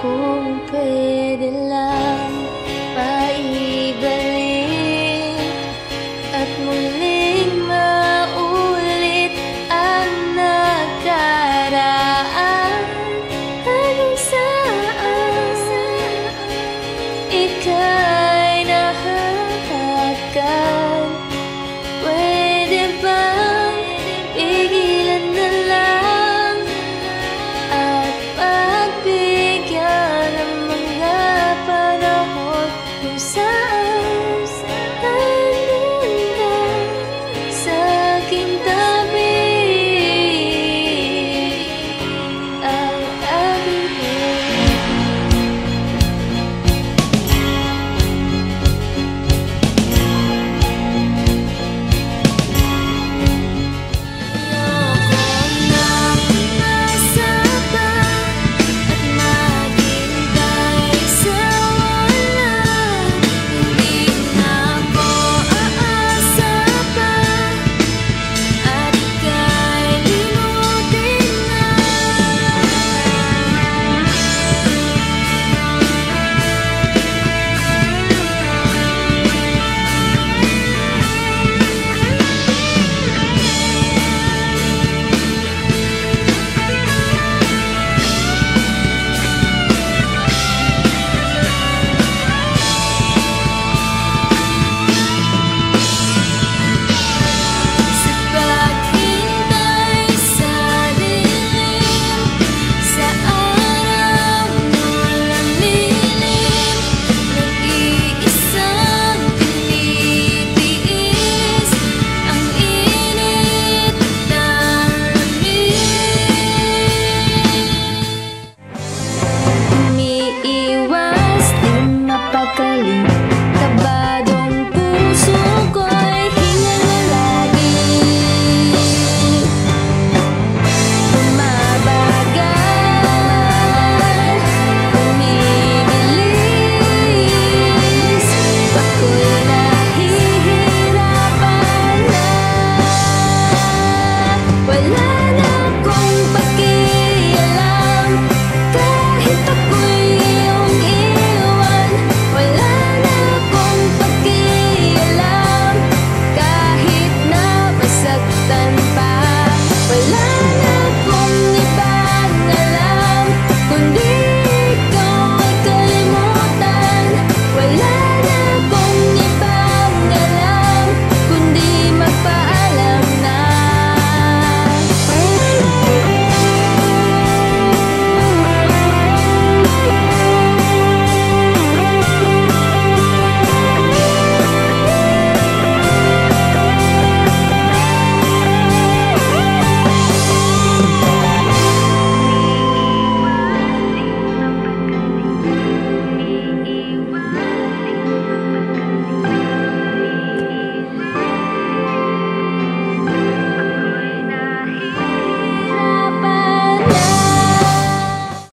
Kung pwede lang